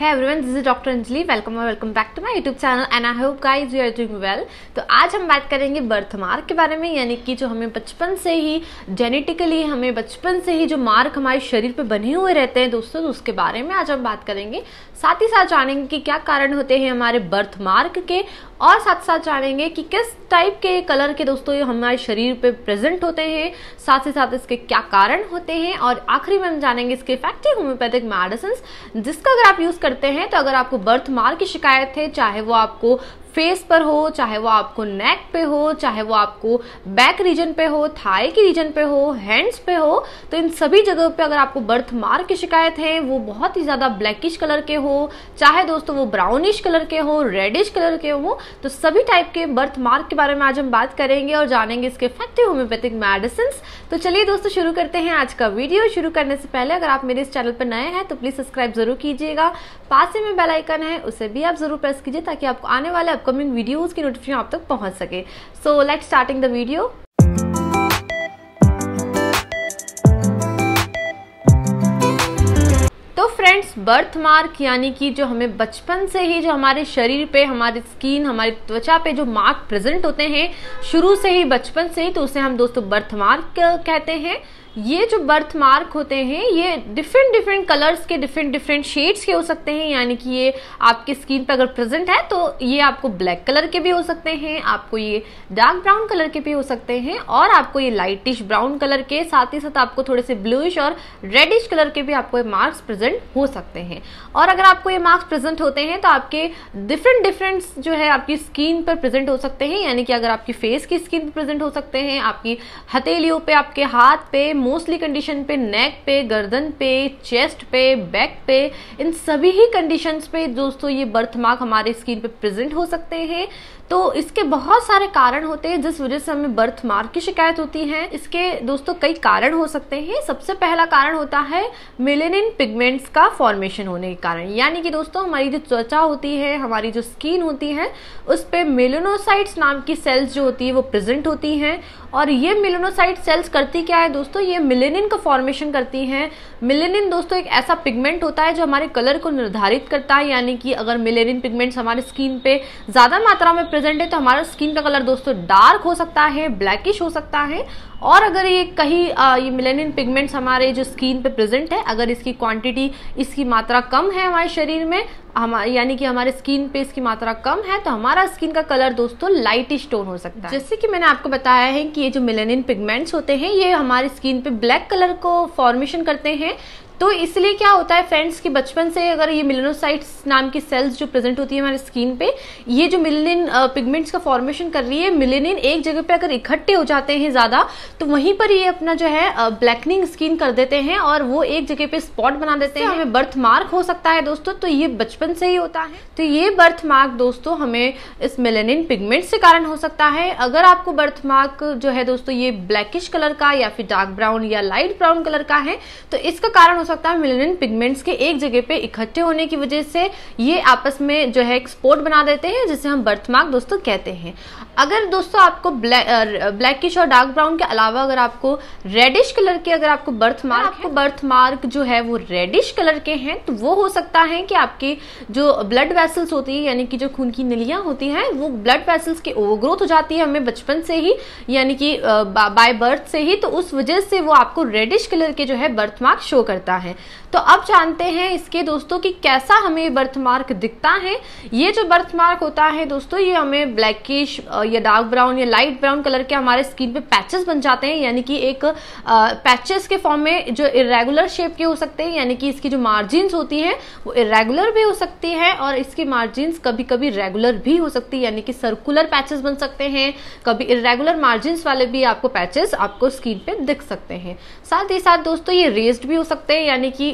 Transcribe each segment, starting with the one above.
Hey everyone this is doctor Anjali welcome और welcome back to my YouTube channel and I hope guys you are doing well तो आज हम बात करेंगे birth mark के बारे में, यानी कि जो हमें बचपन से ही जेनेटिकली हमें बचपन से ही जो मार्क हमारे शरीर पे बने हुए रहते हैं दोस्तों तो उसके बारे में आज हम बात करेंगे। साथ ही साथ जानेंगे कि क्या कारण होते हैं हमारे बर्थ मार्क के और साथ साथ जानेंगे कि किस टाइप के कलर के दोस्तों ये हमारे शरीर पे प्रेजेंट होते हैं, साथ ही साथ इसके क्या कारण होते हैं और आखिरी में हम जानेंगे इसके इफ़ेक्टिव होम्योपैथिक मेडिसिन जिसका अगर आप यूज़ करते हैं तो अगर आपको बर्थ मार की शिकायत है, चाहे वो आपको फेस पर हो, चाहे वो आपको नेक पे हो, चाहे वो आपको बैक रीजन पे हो थाई के रीजन पे हो हैंड्स पे हो तो इन सभी जगहों पे अगर आपको बर्थ मार्क की शिकायत है, वो बहुत ही ज़्यादा ब्लैकिश कलर के हो, चाहे दोस्तों वो ब्राउनिश कलर के हो रेडिश कलर के हो तो सभी टाइप के बर्थ मार्क के बारे में आज हम बात करेंगे और जानेंगे इसके इफ़ेक्टिव होम्योपैथिक मेडिसिन तो चलिए दोस्तों, शुरू करते हैं आज का वीडियो शुरू करने से पहले अगर आप मेरे इस चैनल पर नए हैं तो प्लीज़ सब्सक्राइब ज़रूर कीजिएगा। पास में बेल आइकन है, उसे भी आप ज़रूर प्रेस कीजिए ताकि आपको आने वाले अपकमिंग वीडियोस की नोटिफिकेशन आप तक पहुँच सके। So let starting the video तो फ्रेंड्स बर्थ मार्क यानी कि जो हमें बचपन से ही जो हमारे शरीर पे, हमारे स्किन हमारी त्वचा पे जो मार्क प्रेजेंट होते हैं, शुरू से ही बचपन से ही तो उसे हम दोस्तों बर्थ मार्क कहते हैं। ये जो बर्थ मार्क होते हैं, ये डिफरेंट डिफरेंट कलर्स के डिफरेंट डिफरेंट शेड्स के हो सकते हैं, यानी कि ये आपकी स्किन पर अगर प्रेजेंट है तो ये आपको ब्लैक कलर के भी हो सकते हैं, आपको ये डार्क ब्राउन कलर के भी हो सकते हैं, और आपको ये लाइटिश ब्राउन कलर के साथ ही साथ आपको थोड़े से ब्लूइश और रेडिश कलर के भी आपको ये मार्क्स प्रेजेंट हो सकते हैं। और अगर आपको ये मार्क्स प्रेजेंट होते हैं तो आपके डिफरेंट डिफरेंट जो है आपकी स्किन पर प्रेजेंट हो सकते हैं, यानी कि अगर आपकी फेस की स्किन पर प्रेजेंट हो सकते हैं, आपकी हथेलियों पे, आपके हाथ पे मोस्टली कंडीशन पे नेक पे, गर्दन पे चेस्ट पे बैक पे, इन सभी ही कंडीशंस पे दोस्तों ये बर्थ मार्क हमारे स्किन पे प्रेजेंट हो सकते हैं। तो इसके बहुत सारे कारण होते हैं जिस वजह से हमें बर्थ मार्क की शिकायत होती है। इसके दोस्तों कई कारण हो सकते हैं। सबसे पहला कारण होता है मिलेनिन पिगमेंट्स का फॉर्मेशन होने के कारण। यानी कि दोस्तों हमारी जो त्वचा होती है, हमारी जो स्किन होती है, उस पर मेलोनोसाइट्स नाम की सेल्स जो होती है, वो प्रेजेंट होती हैं। और ये मिलेनोसाइट सेल्स करती क्या है दोस्तों? ये मिलेनिन का फॉर्मेशन करती हैं। मिलेनिन दोस्तों एक ऐसा पिगमेंट होता है जो हमारे कलर को निर्धारित करता है। यानी कि अगर मिलेनिन पिगमेंट्स हमारे स्किन पे ज़्यादा मात्रा में प्रेजेंट है तो हमारा स्किन का कलर दोस्तों डार्क हो सकता है, ब्लैकिश हो सकता है। और अगर ये कहीं ये मिलेनिन पिगमेंट्स हमारे जो स्किन पे प्रेजेंट है, अगर इसकी क्वांटिटी, इसकी मात्रा कम है हमारे शरीर में, हम, यानी कि हमारे स्किन पे इसकी मात्रा कम है तो हमारा स्किन का कलर दोस्तों लाइट टोन हो सकता है। जैसे कि मैंने आपको बताया है कि ये जो मिलेनिन पिगमेंट्स होते हैं, ये हमारे स्किन पे ब्लैक कलर को फॉर्मेशन करते हैं तो इसलिए क्या होता है फ्रेंड्स कि बचपन से अगर ये मिलेनोसाइट्स नाम की सेल्स जो प्रेजेंट होती है हमारे स्किन पे ये जो मिलेनिन पिगमेंट्स का फॉर्मेशन कर रही है मिलेनिन एक जगह पे अगर इकट्ठे हो जाते हैं ज़्यादा तो वहीं पर ये अपना जो है ब्लैकनिंग स्किन कर देते हैं और वो एक जगह पे स्पॉट बना देते हैं। हमें बर्थ मार्क हो सकता है दोस्तों तो ये बचपन से ही होता है। तो ये बर्थ मार्क दोस्तों हमें इस मिलेनिन पिगमेंट के कारण हो सकता है। अगर आपको बर्थ मार्क जो है दोस्तों ये ब्लैकिश कलर का या फिर डार्क ब्राउन या लाइट ब्राउन कलर का है तो इसका कारण हो सकता है मिलेनिन पिगमेंट्स के एक जगह पे इकट्ठे होने की वजह से ये आपस में जो है एक स्पोर्ट बना देते हैं जिसे हम बर्थमार्क दोस्तों कहते हैं। अगर दोस्तों आपको ब्लैक ब्लैकिश और डार्क ब्राउन के अलावा अगर आपको रेडिश कलर के अगर आपको बर्थ मार्क आपको बर्थ मार्क जो है वो रेडिश कलर के हैं तो वो हो सकता है कि आपकी जो ब्लड वेसल्स होती है यानी कि जो खून की नलियाँ होती हैं वो ब्लड वेसल्स की ओवरग्रोथ हो जाती है हमें बचपन से ही यानी कि बाय बर्थ से ही तो उस वजह से वो आपको रेडिश कलर के जो है बर्थ मार्क शो करता है तो अब जानते हैं इसके दोस्तों कि कैसा हमें बर्थ मार्क दिखता है। ये जो बर्थ मार्क होता है दोस्तों, ये हमें ब्लैकिश या डार्क ब्राउन या लाइट ब्राउन कलर के हमारे स्किन पे पैचेस बन जाते हैं। यानी कि एक पैचेस के फॉर्म में जो इरेगुलर शेप के हो सकते हैं, यानी कि इसकी जो मार्जिन होती है, वो इरेगुलर भी हो सकती है और इसकी मार्जिन कभी कभी रेगुलर भी हो सकती है। यानी कि सर्कुलर पैचेस बन सकते हैं। कभी इरेगुलर मार्जिन वाले भी आपको पैचेस आपको स्किन पे दिख सकते हैं। साथ ही साथ दोस्तों, ये रेस्ड भी हो सकते हैं। यानी कि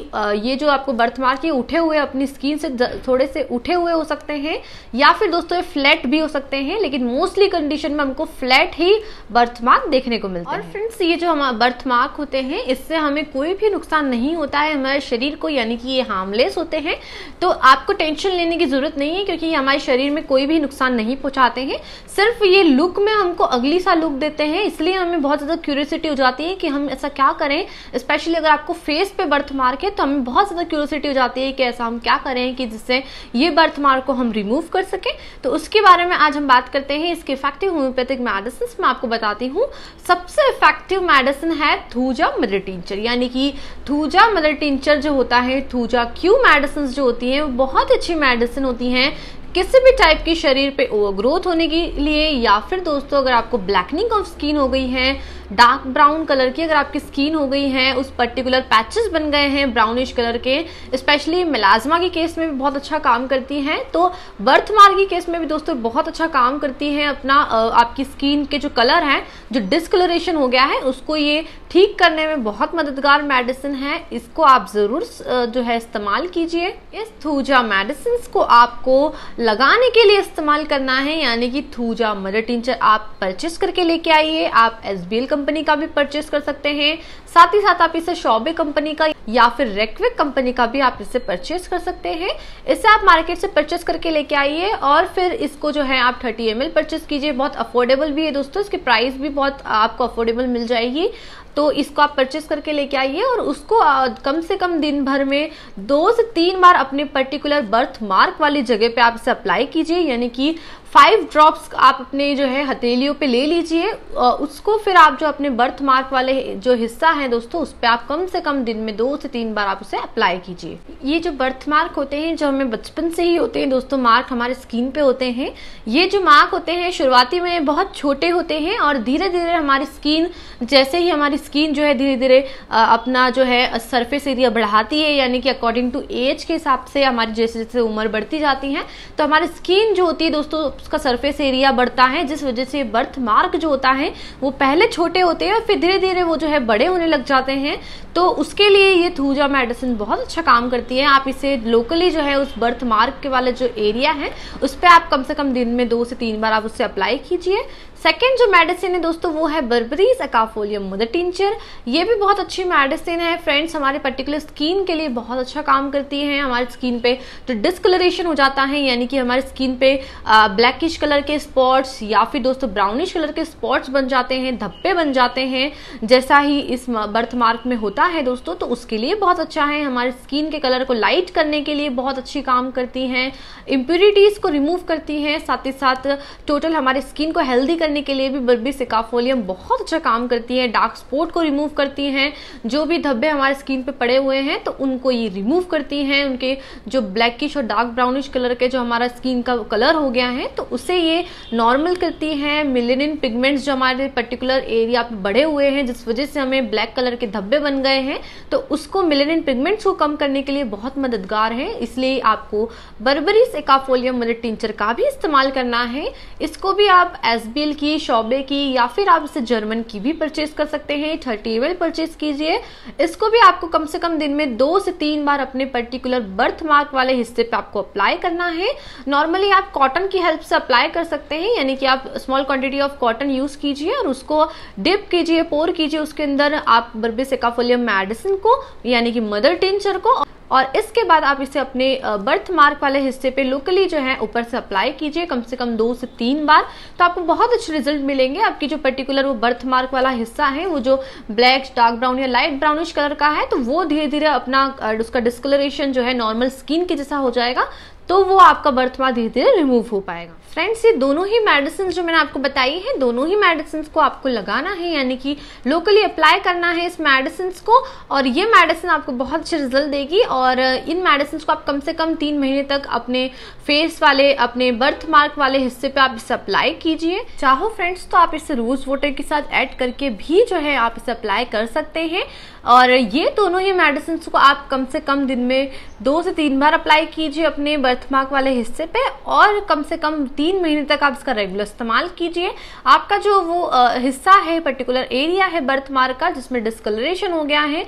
ये जो आपको बर्थ मार्क ये उठे हुए अपनी स्किन से थोड़े से उठे हुए हो सकते हैं या फिर दोस्तों ये फ्लैट भी हो सकते हैं लेकिन मोस्टली कंडीशन में हमको फ्लैट ही बर्थ मार्क देखने को मिलता है। और फ्रेंड्स ये जो हमारे बर्थ मार्क होते हैं इससे हमें कोई भी नुकसान नहीं होता है हमारे शरीर को यानी कि ये हार्मलेस होते हैं। तो आपको टेंशन लेने की ज़रूरत नहीं है क्योंकि ये हमारे शरीर में कोई भी नुकसान नहीं पहुंचाते हैं। सिर्फ़ ये लुक में हमको अगली सा लुक देते हैं इसलिए हमें बहुत ज़्यादा क्यूरियसिटी हो जाती है कि हम ऐसा क्या करें स्पेशली अगर आपको फेस पे बर्थ मार्क है तो हमें बहुत ज़्यादा क्यूरोसिटी हो जाती है कि ऐसा हम क्या करें कि जिससे ये बर्थ मार्क को हम रिमूव कर सकें। तो उसके बारे में आज हम बात करते हैं। इसके इफ़ेक्टिव होम्योपैथिक मेडिसिन मैं आपको बताती हूँ। सबसे इफ़ेक्टिव मेडिसिन है थूजा मदर टिंचर यानी कि थूजा मदर टिंचर जो होता है थूजा क्यू मेडिसिन जो होती हैं, वो बहुत अच्छी मेडिसिन होती हैं किसी भी टाइप की शरीर पे ओवरग्रोथ होने के लिए, या फिर दोस्तों, अगर आपको ब्लैकनिंग ऑफ़ स्किन हो गई है डार्क ब्राउन कलर की अगर आपकी स्किन हो गई है, उस पर्टिकुलर पैचेस बन गए हैं ब्राउनिश कलर के स्पेशली मिलाजमा के केस में भी बहुत अच्छा काम करती हैं। तो बर्थ के केस में भी दोस्तों बहुत अच्छा काम करती हैं अपना आपकी स्किन के जो कलर है, जो डिसकलरेशन हो गया है, उसको ये ठीक करने में बहुत मददगार मेडिसिन है। इसको आप ज़रूर जो है इस्तेमाल कीजिए। इस थूजा मेडिसिन को आपको लगाने के लिए इस्तेमाल करना है, यानी कि थूजा मदर टिंचर आप परचेस करके लेके आइए। आप एसबीएल कंपनी का भी परचेस कर सकते हैं। साथ ही साथ आप इसे शॉबे कंपनी का या फिर रेक्विक कंपनी का भी आप इसे परचेस कर सकते हैं। इसे आप मार्केट से परचेस करके लेके आइए और फिर इसको जो है आप 30 एम परचेस कीजिए। बहुत अफोर्डेबल भी है दोस्तों, इसकी प्राइस भी बहुत आपको अफोर्डेबल मिल जाएगी। तो इसको आप परचेस करके लेके आइए और उसको कम से कम दिन भर में दो से तीन बार अपने पर्टिकुलर बर्थ मार्क वाली जगह पे आप इसे अप्लाई कीजिए, यानी कि फाइव ड्रॉप्स आप अपने जो है हथेलियों पे ले लीजिए उसको फिर आप जो अपने बर्थ मार्क वाले जो हिस्सा है दोस्तों, उस पर आप कम से कम दिन में दो से तीन बार आप उसे अप्लाई कीजिए। ये जो बर्थ मार्क होते हैं, जो हमें बचपन से ही होते हैं दोस्तों मार्क हमारे स्किन पे होते हैं, ये जो मार्क होते हैं, शुरुआती में बहुत छोटे होते हैं और धीरे धीरे हमारी स्किन जैसे ही हमारी स्किन जो है धीरे धीरे अपना जो है सरफेस एरिया बढ़ाती है, यानी कि अकॉर्डिंग टू एज के हिसाब से हमारी जैसे जैसे उम्र बढ़ती जाती है तो हमारी स्किन जो होती है दोस्तों उसका सरफेस एरिया बढ़ता है, जिस वजह से बर्थ मार्क जो होता है, वो पहले छोटे होते हैं और फिर धीरे धीरे वो जो है बड़े होने लग जाते हैं। तो उसके लिए ये थूजा मेडिसिन बहुत अच्छा काम करती है। आप इसे लोकली जो है उस बर्थ मार्क के वाले जो एरिया है, उस पर आप कम से कम दिन में दो से तीन बार आप उससे अप्लाई कीजिए। सेकेंड जो मेडिसिन है दोस्तों, वो है बर्बरीज अकाफोलियम मदर टिंचर ये भी बहुत अच्छी मेडिसिन है। फ्रेंड्स हमारे पर्टिकुलर स्किन के लिए बहुत अच्छा काम करती है हमारे स्किन पे। जो डिस्कलरेशन हो जाता है, यानी कि हमारे स्किन पे ब्लैकिश कलर के स्पॉट्स या फिर दोस्तों ब्राउनिश कलर के स्पॉट्स बन जाते हैं, धब्बे बन जाते हैं। जैसा ही इस बर्थ मार्क में होता है दोस्तों तो उसके लिए बहुत अच्छा है। हमारे स्किन के कलर को लाइट करने के लिए बहुत अच्छी काम करती हैं। इम्प्यूरिटीज को रिमूव करती हैं। साथ ही साथ टोटल हमारे स्किन को हेल्दी करने के लिए भी बर्बी सिकाफोलियम बहुत अच्छा काम करती है डार्क स्पॉट को रिमूव करती हैं, जो भी धब्बे हमारे स्किन पे पड़े हुए हैं तो उनको ये रिमूव करती हैं, उनके जो ब्लैकिश और डार्क ब्राउनिश कलर के जो हमारा स्किन का कलर हो गया है तो उसे ये नॉर्मल करती हैं मिलेनिन पिगमेंट्स जो हमारे पर्टिकुलर एरिया पे बढ़े हुए हैं, जिस वजह से हमें ब्लैक कलर के धब्बे बन गए हैं तो उसको मिलेनिन पिगमेंट्स को कम करने के लिए बहुत मददगार है, इसलिए आपको बर्बरी एकाफोलियम मदर टिंचर का भी इस्तेमाल करना है, इसको भी आप एस की, शॉबे की या फिर आप इसे जर्मन की भी परचेज कर सकते हैं। थर्टी एम परचेज कीजिए। इसको भी आपको कम से कम दिन में दो से तीन बार अपने पर्टिकुलर बर्थ मार्क वाले हिस्से पे आपको अप्लाई करना है। नॉर्मली आप कॉटन की हेल्प से अप्लाई कर सकते हैं, यानी कि आप small quantity of cotton use कीजिए और उसको डिप कीजिए पोर कीजिए, उसके अंदर आप बर्बिसिकाफोलियम मेडिसिन को, यानी कि मदर टिंचर को और इसके बाद आप इसे अपने बर्थ मार्क वाले हिस्से पे लोकली जो है ऊपर से अप्लाई कीजिए, कम से कम दो से तीन बार तो आपको बहुत अच्छे रिज़ल्ट मिलेंगे। आपकी जो पर्टिकुलर वो बर्थ मार्क वाला हिस्सा है, वो जो ब्लैक डार्क ब्राउन या लाइट ब्राउनिश कलर का है तो वो धीरे धीरे अपना उसका डिस्कलरेशन जो है नॉर्मल स्किन के जैसा हो जाएगा तो वो आपका बर्थ मार्क धीरे धीरे रिमूव हो पाएगा। फ्रेंड्स ये दोनों ही मेडिसिन जो मैंने आपको बताई है, दोनों ही मेडिसिन को आपको लगाना है, यानी कि लोकली अप्लाई करना है इस मेडिसिन को, और ये मेडिसिन आपको बहुत अच्छे रिज़ल्ट देगी, और इन मेडिसिन को आप कम से कम तीन महीने तक अपने फेस वाले, अपने बर्थ मार्क वाले हिस्से पे आप इसे अप्लाई कीजिए। चाहो फ्रेंड्स तो आप इसे रोज वाटर के साथ ऐड करके भी जो है आप इसे अप्लाई कर सकते हैं, और ये दोनों ही मेडिसिन को आप कम से कम दिन में दो से तीन बार अप्लाई कीजिए अपने बर्थ मार्क वाले हिस्से पे, और कम से कम तीन महीने तक आप इसका रेगुलर इस्तेमाल कीजिए। आपका जो वो हिस्सा है पर्टिकुलर एरिया है बर्थमार्क का, जिसमें डिस्कलरेशन हो गया है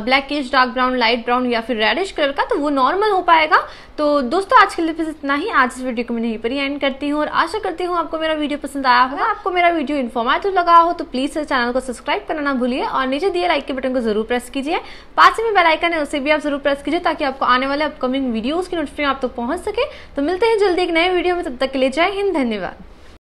blackish dark brown light brown या फिर रेडिश कलर का तो वो नॉर्मल हो पाएगा। तो दोस्तों, आज के लिए बस इतना ही। आज इस वीडियो को मैं यहीं पर ही एंड करती हूँ और आशा करती हूँ आपको मेरा वीडियो पसंद आया होगा। आपको मेरा वीडियो इन्फॉर्मेटिव लगा हो तो प्लीज़ इस चैनल को सब्सक्राइब करना ना भूलिए और नीचे दिए लाइक के बटन को ज़रूर प्रेस कीजिए। पास में बेल आइकन है, उसे भी आप ज़रूर प्रेस कीजिए ताकि आपको आने वाले अपकमिंग वीडियोस की नोटिफिकेशन आप तक पहुँच सके। तो मिलते हैं जल्दी एक नए वीडियो में। तब तक के लिए जय हिंद धन्यवाद।